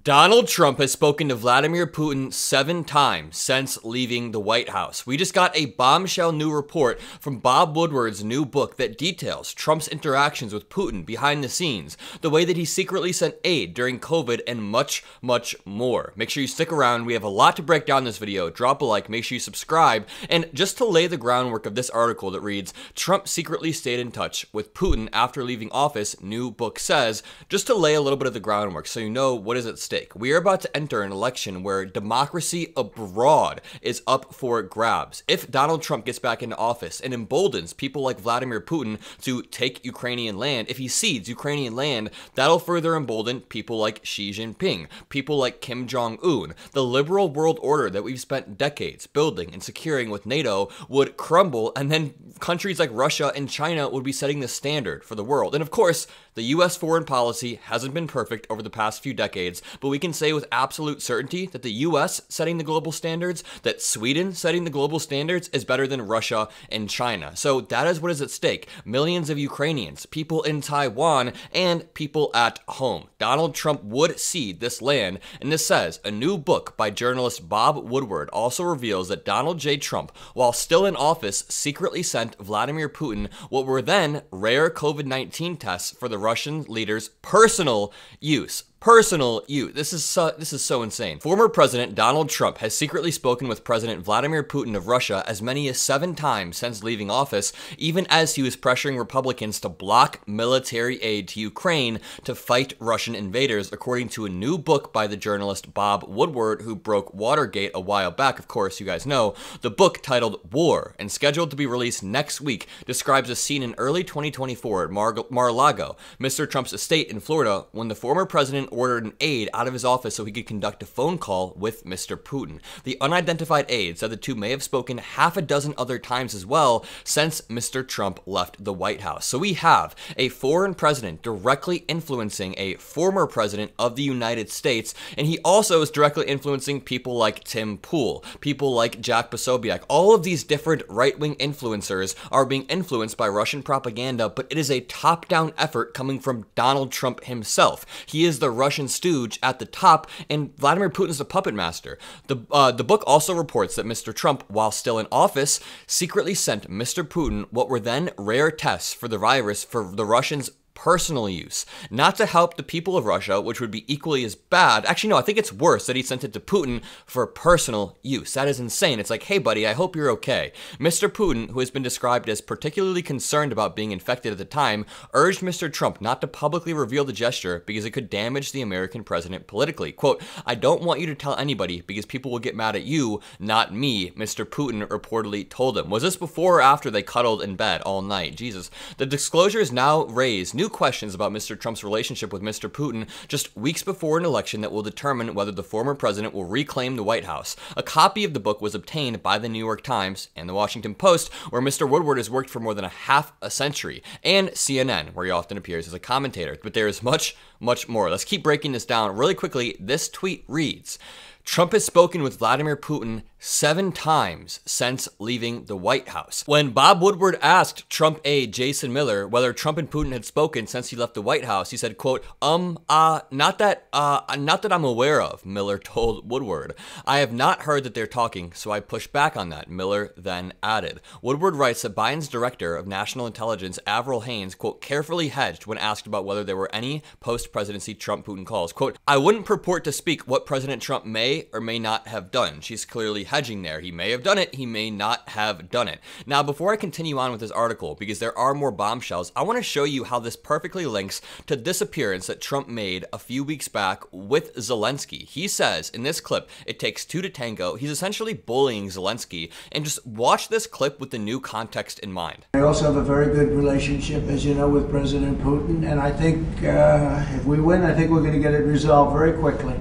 Donald Trump has spoken to Vladimir Putin seven times since leaving the White House. We just got a bombshell new report from Bob Woodward's new book that details Trump's interactions with Putin behind the scenes, the way that he secretly sent aid during COVID, and much, much more. Make sure you stick around. We have a lot to break down in this video. Drop a like, make sure you subscribe. And just to lay the groundwork of this article that reads Trump secretly stayed in touch with Putin after leaving office, new book says, just to lay a little bit of the groundwork so you know what is at stake. We are about to enter an election where democracy abroad is up for grabs. If Donald Trump gets back into office and emboldens people like Vladimir Putin to take Ukrainian land, if he cedes Ukrainian land, that'll further embolden people like Xi Jinping, people like Kim Jong un. The liberal world order that we've spent decades building and securing with NATO would crumble, and then countries like Russia and China would be setting the standard for the world. And of course, the US foreign policy hasn't been perfect over the past few decades, but we can say with absolute certainty that the US setting the global standards, that Sweden setting the global standards is better than Russia and China. So that is what is at stake. Millions of Ukrainians, people in Taiwan, and people at home. Donald Trump would cede this land, and this says a new book by journalist Bob Woodward also reveals that Donald J. Trump, while still in office, secretly sent Vladimir Putin what were then rare COVID 19 tests for the Russian leader's personal use personal you. This is so, this is so insane. Former President Donald Trump has secretly spoken with President Vladimir Putin of Russia as many as seven times since leaving office, even as he was pressuring Republicans to block military aid to Ukraine to fight Russian invaders, according to a new book by the journalist Bob Woodward, who broke Watergate a while back. Of course, you guys know. The book, titled War and scheduled to be released next week, describes a scene in early 2024 at Mar- Mar-a-Lago, Mr. Trump's estate in Florida, when the former president ordered an aide out of his office so he could conduct a phone call with Mr. Putin. The unidentified aide said the two may have spoken half a dozen other times as well since Mr. Trump left the White House. So we have a foreign president directly influencing a former president of the United States, and he also is directly influencing people like Tim Pool, people like Jack Posobiec. All of these different right wing influencers are being influenced by Russian propaganda, but it is a top down effort coming from Donald Trump himself. He is the Russian stooge at the top, and Vladimir Putin's the puppet master. The, uh, the book also reports that Mr. Trump, while still in office, secretly sent Mr. Putin what were then rare tests for the virus for the Russians personal use, not to help the people of Russia, which would be equally as bad. Actually, no, I think it's worse that he sent it to Putin for personal use. That is insane. It's like, hey, buddy, I hope you're okay. Mr. Putin, who has been described as particularly concerned about being infected at the time, urged Mr. Trump not to publicly reveal the gesture because it could damage the American president politically. Quote, I don't want you to tell anybody because people will get mad at you, not me, Mr. Putin reportedly told him. Was this before or after they cuddled in bed all night? Jesus. The disclosure is now raised new questions about Mr. Trump's relationship with Mr. Putin just weeks before an election that will determine whether the former president will reclaim the White House. A copy of the book was obtained by the New York Times and the Washington Post, where Mr. Woodward has worked for more than a half a century, and CNN, where he often appears as a commentator. But there is much, much more. Let's keep breaking this down really quickly. This tweet reads Trump has spoken with Vladimir Putin seven times since leaving the White House. When Bob Woodward asked Trump aide Jason Miller whether Trump and Putin had spoken since he left the White House, he said, quote, um, uh, not that, uh, not that I'm aware of, Miller told Woodward. I have not heard that they're talking, so I pushed back on that, Miller then added. Woodward writes that Biden's director of national intelligence, Avril Haines, quote, carefully hedged when asked about whether there were any post-presidency Trump-Putin calls. Quote, I wouldn't purport to speak what President Trump may or may not have done. She's clearly hedging there. He may have done it, he may not have done it. Now, before I continue on with this article, because there are more bombshells, I want to show you how this perfectly links to this appearance that Trump made a few weeks back with Zelensky. He says in this clip, it takes two to tango. He's essentially bullying Zelensky, and just watch this clip with the new context in mind. I also have a very good relationship, as you know, with President Putin, and I think uh, if we win, I think we're going to get it resolved very quickly.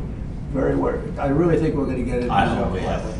Very well. I really think we're going to get it I resolved. hope we have it.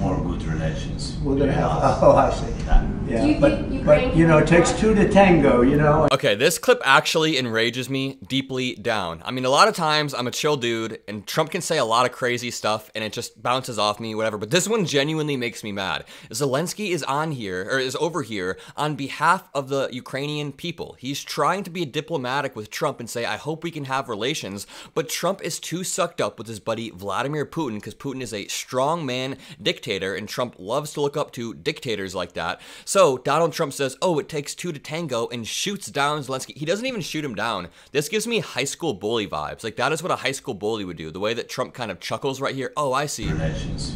More good relations. We're gonna have. Oh, I see. Yeah, Do you but think Ukraine but you know, it takes two to tango. You know. Okay, this clip actually enrages me deeply down. I mean, a lot of times I'm a chill dude, and Trump can say a lot of crazy stuff, and it just bounces off me, whatever. But this one genuinely makes me mad. Zelensky is on here, or is over here, on behalf of the Ukrainian people. He's trying to be diplomatic with Trump and say, I hope we can have relations, but Trump is too sucked up with his buddy Vladimir Putin, because Putin is a strong man dictator, and Trump loves to look up to dictators like that. So Donald Trump says, Oh, it takes two to tango, and shoots down Zelensky. He doesn't even shoot him down. This gives me high school bully vibes. Like, that is what a high school bully would do. The way that Trump kind of chuckles right here. Oh, I see.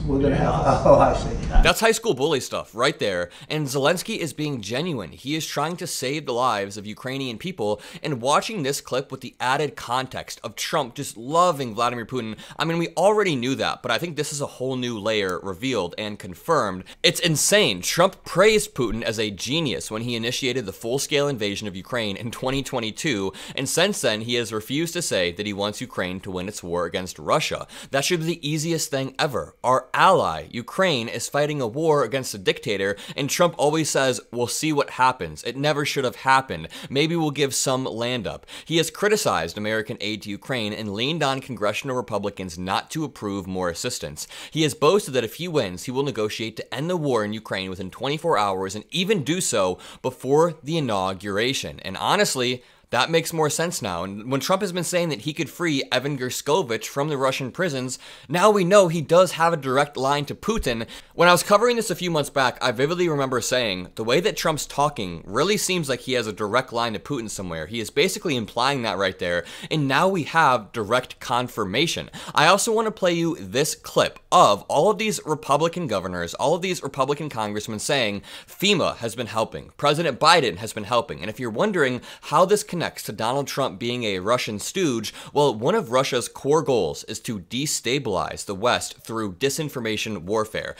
We're gonna have. Oh, I see. That's high school bully stuff right there. And Zelensky is being genuine. He is trying to save the lives of Ukrainian people. And watching this clip with the added context of Trump just loving Vladimir Putin, I mean, we already knew that, but I think this is a whole new layer revealed and confirmed. It's insane. Trump praised Putin as a genius when he initiated the full scale invasion of Ukraine in 2022. And since then, he has refused to say that he wants Ukraine to win its war against Russia. That should be the easiest thing ever. Our ally, Ukraine, is fighting a war against a dictator, and Trump always says, We'll see what happens. It never should have happened. Maybe we'll give some land up. He has criticized American aid to Ukraine and leaned on congressional Republicans not to approve more assistance. He has boasted that if he wins, he will negotiate to end the war in Ukraine within 24 hours and even do so before the inauguration. And honestly, that makes more sense now. And when Trump has been saying that he could free Evan Gershkovich from the Russian prisons, now we know he does have a direct line to Putin. When I was covering this a few months back, I vividly remember saying the way that Trump's talking really seems like he has a direct line to Putin somewhere. He is basically implying that right there. And now we have direct confirmation. I also want to play you this clip of all of these Republican governors, all of these Republican congressmen saying FEMA has been helping, President Biden has been helping. And if you're wondering how this connects to Donald Trump being a Russian stooge, well, one of Russia's core goals is to destabilize the West through disinformation warfare.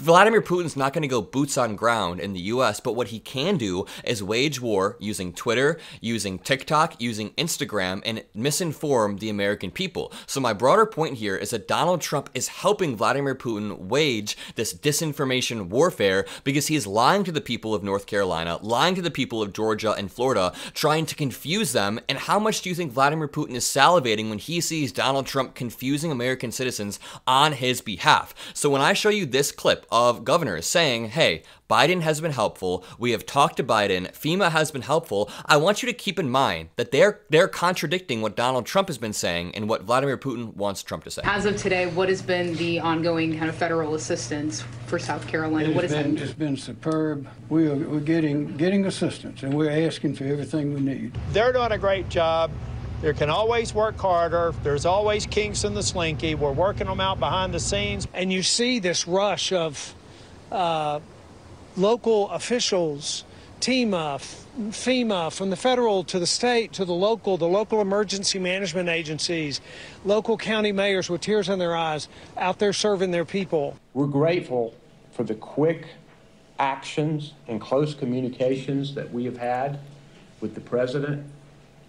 Vladimir Putin's not going to go boots on ground in the US, but what he can do is wage war using Twitter, using TikTok, using Instagram, and misinform the American people. So, my broader point here is that Donald Trump is helping Vladimir Putin wage this disinformation warfare because he is lying to the people of North Carolina, lying to the people of Georgia and Florida, trying to confuse them. And how much do you think Vladimir Putin is salivating when he sees Donald Trump confusing American citizens on his behalf? So, when I show you this clip, of governors saying, hey, Biden has been helpful. We have talked to Biden. FEMA has been helpful. I want you to keep in mind that they're they're contradicting what Donald Trump has been saying and what Vladimir Putin wants Trump to say. As of today, what has been the ongoing kind of federal assistance for South Carolina? What has been, that? it's been superb. We are, we're getting, getting assistance, and we're asking for everything we need. They're doing a great job. There can always work harder. There's always kinks in the slinky. We're working them out behind the scenes. and you see this rush of uh, local officials, TEMA, F- FEMA, from the federal to the state to the local, the local emergency management agencies, local county mayors with tears in their eyes out there serving their people. We're grateful for the quick actions and close communications that we have had with the president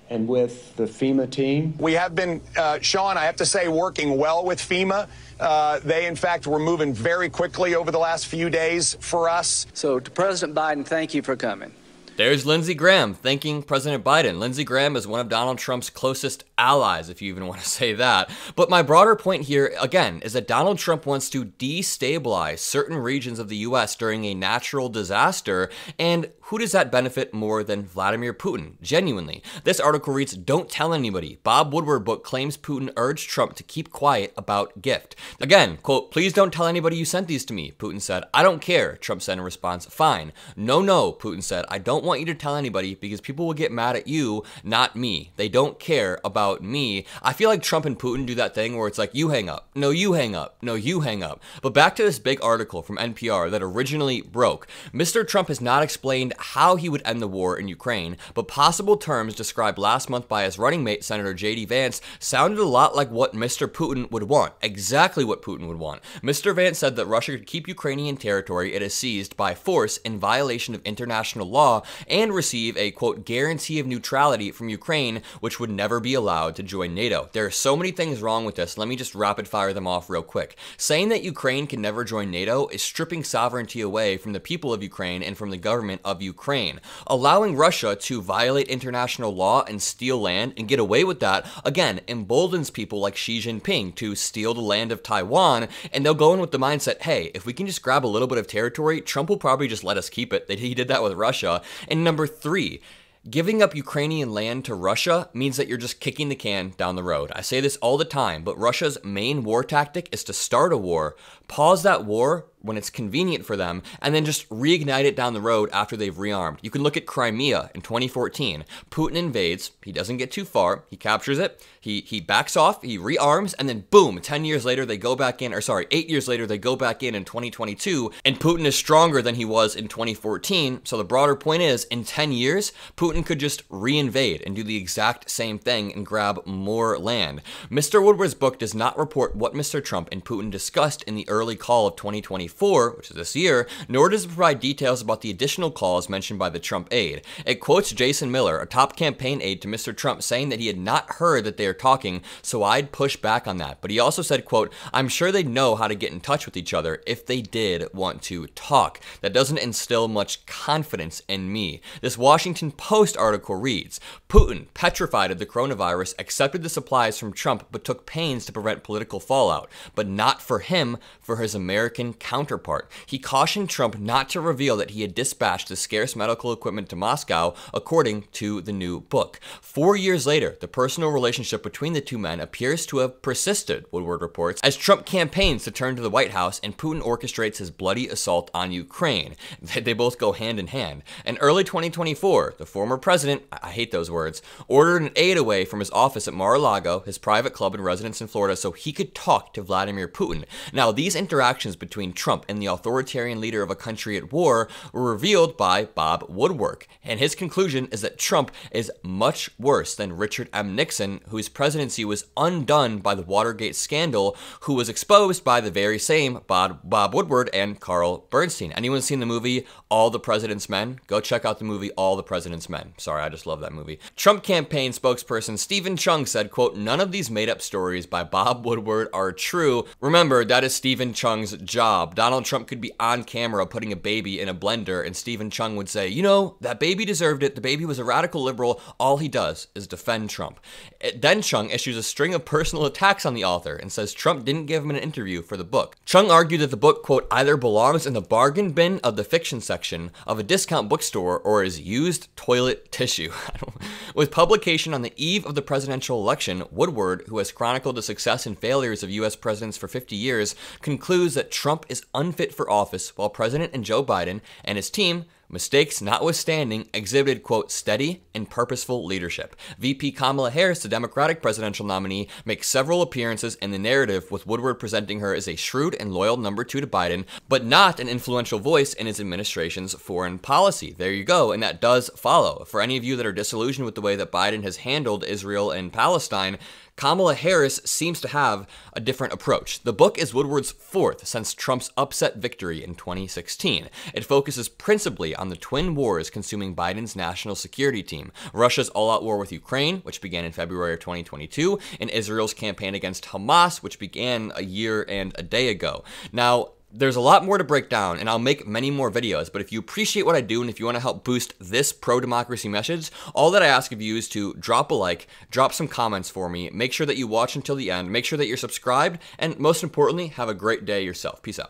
and with the FEMA team. We have been, uh, Sean, I have to say, working well with FEMA. Uh, they, in fact, were moving very quickly over the last few days for us. So, to President Biden, thank you for coming. There's Lindsey Graham thanking President Biden. Lindsey Graham is one of Donald Trump's closest allies, if you even want to say that. But my broader point here, again, is that Donald Trump wants to destabilize certain regions of the U.S. during a natural disaster. And who does that benefit more than Vladimir Putin? Genuinely. This article reads Don't tell anybody. Bob Woodward book claims Putin urged Trump to keep quiet about gift. Again, quote, please don't tell anybody you sent these to me, Putin said. I don't care, Trump said in response. Fine. No, no, Putin said. I don't want you to tell anybody because people will get mad at you, not me. They don't care about me. I feel like Trump and Putin do that thing where it's like, you hang up. No, you hang up. No, you hang up. But back to this big article from NPR that originally broke. Mr. Trump has not explained how he would end the war in Ukraine, but possible terms described last month by his running mate, Senator J.D. Vance, sounded a lot like what Mr. Putin would want. Exactly what Putin would want. Mr. Vance said that Russia could keep Ukrainian territory it has seized by force in violation of international law and receive a quote guarantee of neutrality from Ukraine, which would never be allowed to join NATO. There are so many things wrong with this. Let me just rapid fire them off real quick. Saying that Ukraine can never join NATO is stripping sovereignty away from the people of Ukraine and from the government of Ukraine. Allowing Russia to violate international law and steal land and get away with that, again, emboldens people like Xi Jinping to steal the land of Taiwan, and they'll go in with the mindset, hey, if we can just grab a little bit of territory, Trump will probably just let us keep it. He did that with Russia. And number three, Giving up Ukrainian land to Russia means that you're just kicking the can down the road. I say this all the time, but Russia's main war tactic is to start a war, pause that war, when it's convenient for them, and then just reignite it down the road after they've rearmed. You can look at Crimea in 2014. Putin invades, he doesn't get too far, he captures it, he he backs off, he rearms, and then boom, 10 years later they go back in, or sorry, 8 years later they go back in in 2022, and Putin is stronger than he was in 2014. So the broader point is, in 10 years, Putin could just reinvade and do the exact same thing and grab more land. Mr. Woodward's book does not report what Mr. Trump and Putin discussed in the early call of 2024, which is this year, nor does it provide details about the additional calls mentioned by the Trump aide. It quotes Jason Miller, a top campaign aide to Mr. Trump, saying that he had not heard that they are talking, so I'd push back on that. But he also said, quote, I'm sure they'd know how to get in touch with each other if they did want to talk. That doesn't instill much confidence in me. This Washington Post article reads, Putin, petrified of the coronavirus, accepted the supplies from Trump but took pains to prevent political fallout. But not for him, for his American counterpart. He cautioned Trump not to reveal that he had dispatched the scarce medical equipment to Moscow, according to the new book. Four years later, the personal relationship between the two men appears to have persisted, Woodward reports, as Trump campaigns to turn to the White House and Putin orchestrates his bloody assault on Ukraine. They both go hand in hand. In early 2024, the former president, I hate those words, ordered an aide away from his office at Mar-a-Lago, his private club and residence in Florida, so he could talk to Vladimir Putin. Now, these interactions between Trump and the authoritarian leader of a country at war were revealed by Bob Woodward. And his conclusion is that Trump is much worse than Richard M. Nixon, whose presidency was undone by the Watergate scandal, who was exposed by the very same Bob, Bob Woodward and Carl Bernstein. Anyone seen the movie All the President's Men? Go check out the movie All the President's Men. Sorry, I just love that movie. Trump campaign spokesperson Steven Cheung said, quote, none of these made up stories by Bob Woodward are true. Remember, that is Steven Cheung's job. Donald Trump could be on camera putting a baby in a blender, and Steven Cheung would say, You know, that baby deserved it. The baby was a radical liberal. All he does is defend Trump. Eh, then Cheung issues a string of personal attacks on the author and says Trump didn't give him an interview for the book. Cheung argued that the book, quote, either belongs in the bargain bin of the fiction section of a discount bookstore or is used toilet tissue. With publication on the eve of the presidential election, Woodward, who has chronicled the success and failures of U.S. presidents for 50 years, concludes that Trump is unfit for office while President and Joe Biden and his team mistakes notwithstanding, exhibited, quote, steady and purposeful leadership. VP Kamala Harris, the Democratic presidential nominee, makes several appearances in the narrative, with Woodward presenting her as a shrewd and loyal number two to Biden, but not an influential voice in his administration's foreign policy. There you go, and that does follow. For any of you that are disillusioned with the way that Biden has handled Israel and Palestine, Kamala Harris seems to have a different approach. The book is Woodward's fourth since Trump's upset victory in 2016. It focuses principally on the twin wars consuming Biden's national security team Russia's all out war with Ukraine, which began in February of 2022, and Israel's campaign against Hamas, which began a year and a day ago. Now, there's a lot more to break down, and I'll make many more videos, but if you appreciate what I do and if you want to help boost this pro-democracy message, all that I ask of you is to drop a like, drop some comments for me, make sure that you watch until the end, make sure that you're subscribed, and most importantly, have a great day yourself. Peace out.